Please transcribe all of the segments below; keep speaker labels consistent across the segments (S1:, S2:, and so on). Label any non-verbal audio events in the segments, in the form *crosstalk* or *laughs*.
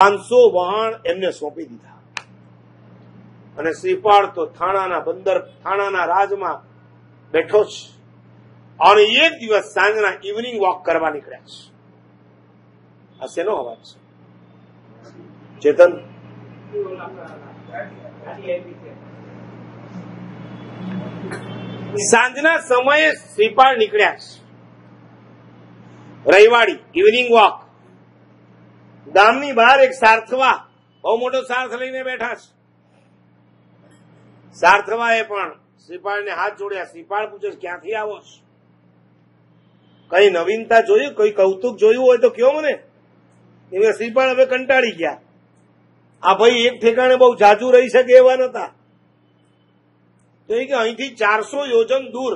S1: પાંચસો વહાણ એમને સોંપી દીધા. અને શ્રીપાળ તો થાણાના બંદર, થાણાના રાજમાં બેઠો છે અને એક દિવસ સાંજના ઇવનિંગ વોક કરવા નીકળ્યા છે. આ શેનો અવાજ છે? ચેતન? સાંજના સમયે શ્રીપાળ નીકળ્યા છે. રવિવાડી ઇવનિંગ વોક ગામની બહાર એક સાર્થવા, બહુ મોટો સાર્થ લઈને બેઠા છે. સાર્થવાએ પણ શ્રીપાળને હાથ જોડ્યા. શ્રીપાળ પૂછે ક્યાંથી આવો છો? કઈ નવીનતા જોયું? કઈ કૌતુક જોયું હોય તો કયો મને? એમને શ્રીપાળ હવે કંટાળી ગયા. આ ભાઈ એક ઠેકાણે બહુ જાજુ રહી શકે એવા નતા તો એ કે, અહીંથી ચારસો યોજન દૂર,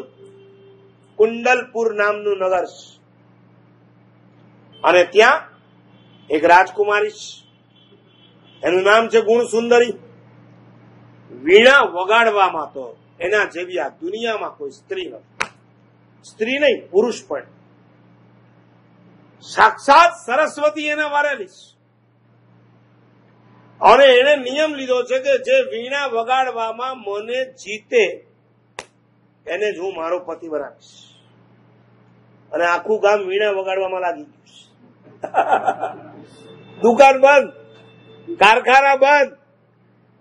S1: કુંડલપુર નામનું નગર અને ત્યાં એક રાજકુમારી એનું નામ છે ગુણ સુંદરી વીણા વગાડવામાં તો એના જેવી આ દુનિયામાં કોઈ સ્ત્રી નથી. સ્ત્રી નહીં, પુરુષ પણ. સાક્ષાત સરસ્વતી એને વારેલી અને એને નિયમ લીધો છે કે જે વીણા વગાડવામાં મને જીતે, એને જ હું મારો પતિ બનાવીશ. અને આખું ગામ વીણા વગાડવામાં લાગી ગયું *laughs* દુકાન બંધ, કારખાના બંધ.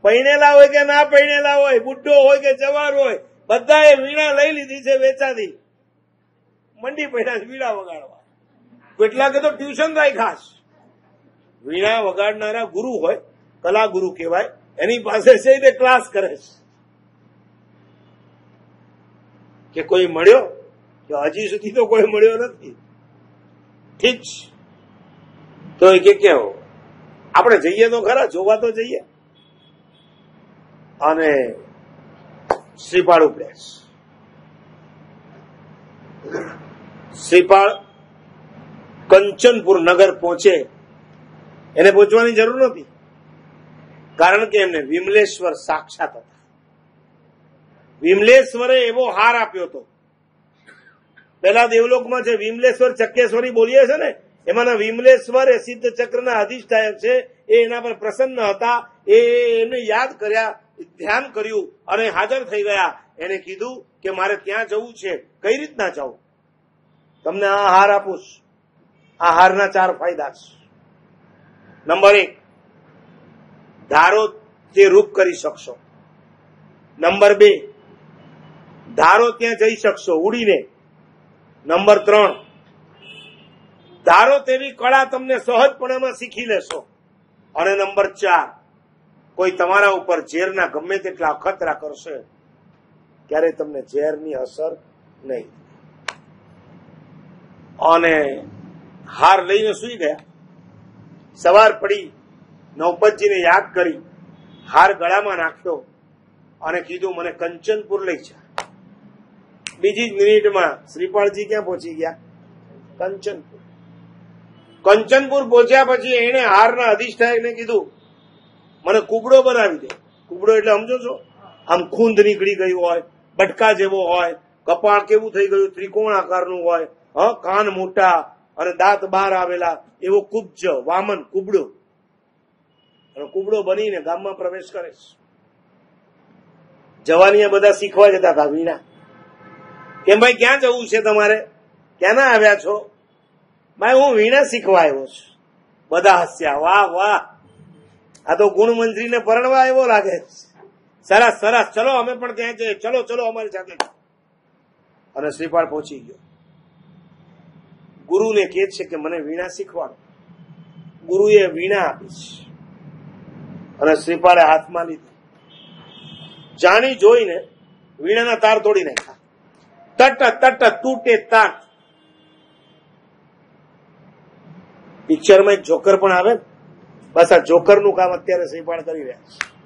S1: પૈણેલા હોય કે ના પૈણેલા હોય, બુઢો હોય કે જવાર હોય, બધાએ વીણા લઈ લીધી છે વેચાતી. મંડી પડ્યા વીણા વગાડવા. કેટલાકે તો ટ્યુશન થાય ખાસ. વીણા વગાડનારા ગુરુ હોય કલા ગુરુ કહેવાય, એની પાસે છે તે ક્લાસ કરે છે. કે કોઈ મળ્યો? કે હજી સુધી તો કોઈ મળ્યો નથી. ઠીક છે. તો એ કે કેવો આપણે જઈએ તો ખરા, જોવા તો જઈએ. અને શ્રીપાળુ પ્લેસ શ્રીપાળ કંચનપુર નગર પહોંચે. એને પહોંચવાની જરૂર નથી કારણ કે એમને વિમલેશ્વર સાક્ષાત હતા. વિમલેશ્વરે એવો હાર આપ્યો હતો. પેલા દેવલોકમાં જે વિમલેશ્વર ચક્કેશ્વરી બોલીએ છે ને એમાંના વિમલેશ્વર એ સિદ્ધ ચક્રના અધિષ્ઠાયક છે, એ એના પર પ્રસન્ન હતા. એ એમને યાદ કર્યા, ધ્યાન કર્યું અને હાજર થઈ ગયા. એને કીધું કે મારે ત્યાં જવું છે. કઈ રીતના જવું તમને આ હાર આપું. આ હારના ચાર ફાયદા છે. નંબર એક, ધારો તે રૂપ કરી શકશો. નંબર બે, ધારો ત્યાં જઈ શકશો ઉડીને. નંબર ત્રણ ધારો તેવી કળા તમને સહજપણામાં શીખી લેશો. અને નંબર ચાર, કોઈ તમારા ઉપર ઝેરના ગમે તેટલા અખતરા કરશે ત્યારે તમને ઝેરની અસર નહીં. અને હાર લઈને સુઈ ગયા. સવાર પડી નૌપતજીને યાદ કરી, હાર ગળામાં નાખ્યો અને કીધું, મને કંચનપુર લઈ જા. બીજી જ મિનિટમાં શ્રીપાળજી ક્યાં પહોંચી ગયા? કંચનપુર. કંચનપુર પહોંચ્યા પછી એને હારના અધિષ્ઠાયકને કીધું, મને કુબડો બનાવી દે. કુબડો એટલે સમજો છો? આમ ખૂંદ નીકળી ગયું હોય, બટકા જેવો હોય, કપાળ કેવું થઈ ગયું ત્રિકોણ આકારનું હોય, હ, કાન મોટા અને દાંત બહાર આવેલા, એવો કુબ્જ, વામન, કુબડો. અને કુબડો બનીને ગામમાં પ્રવેશ કરે છે. જવાની બધા શીખવા જતા હતા વીણા. કેમ ભાઈ, ક્યાં જવું છે તમારે? ક્યાંના આવ્યા છો? ભાઈ, હું વીણા શીખવા આવ્યો છું. બધા હસ્યા, વાહ વાહ. આ તો ગુણમંત્રીને પરણવા આવ્યો લાગે સરસ સરસ. ચલો, અમે પણ ત્યાં જઈએ. ચલો ચલો, અમારી સાથે અને શ્રીપાળ પહોંચી ગયો. ગુરુને કહે છે કે મને વીણા શીખવાડો. ગુરુએ વીણા આપી છે. અને શ્રીપાળે હાથમાં લીધી. જાણી જોઈને વીણાના તાર તોડી નાખ્યા. તટ તટ, તૂટે તાટ પિક્ચરમાં એક જોકર પણ આવે બસ આ જોકરનું કામ અત્યારે શ્રીપાળ કરી રહ્યા છે.